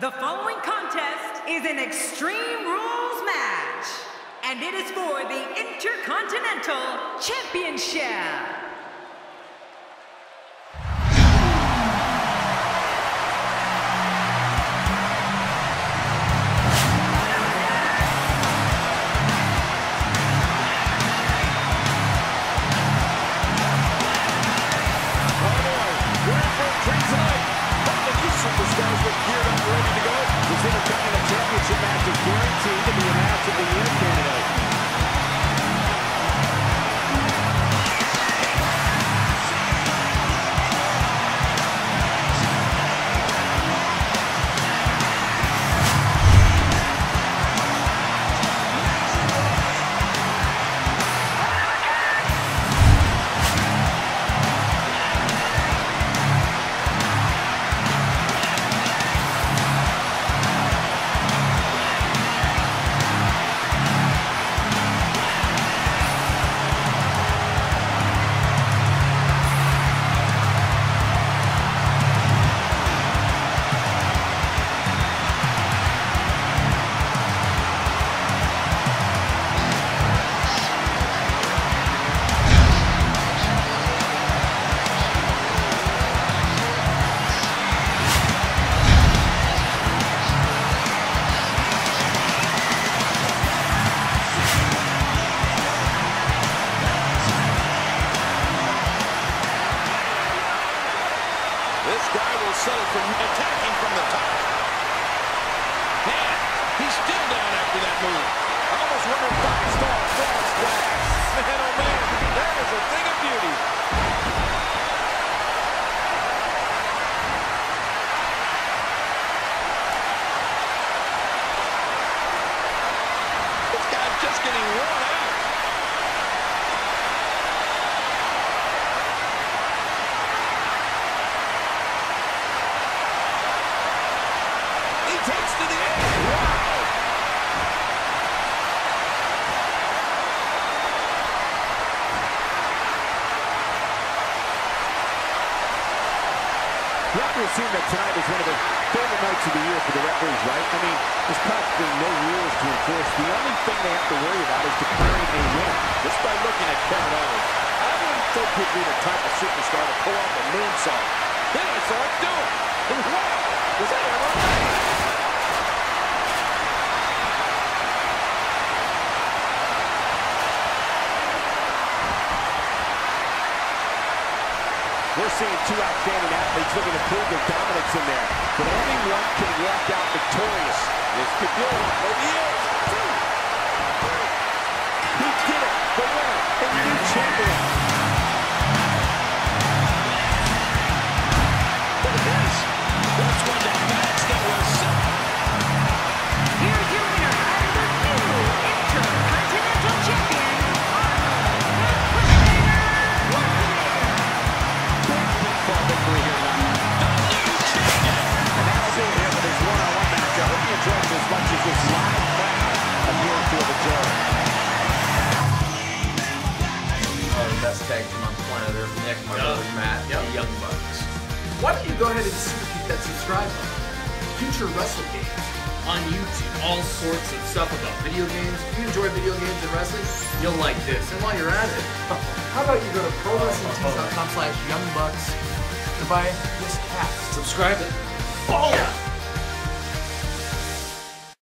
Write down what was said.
The following contest is an Extreme Rules match, and it is for the Intercontinental Championship. This Intercontinental Championship match is guaranteed to be a match of the year I You have to assume that tonight is one of the favorite nights of the year for the referees, right? I mean, there's practically no rules to enforce. The only thing they have to worry about is declaring a win. Just by looking at Kevin Owens, I wouldn't think he'd be the type of superstar to pull off a moonsault. Then I saw it do it. Wow, was that? We're seeing two outstanding athletes looking to prove their dominance in there. But only one can walk out victorious. This could do it. Maybe tag team on planet Earth. Nick, my yep. brother Matt, yep. the Young Bucks. Why don't you go ahead and super hit that subscribe button? Future Wrestle Games on YouTube. All sorts of stuff about video games. If you enjoy video games and wrestling, you'll like this. And while you're at it, how about you go to ProWrestlingTees.com slash YoungBucks to buy this hat. Subscribe it. Oh! Yeah.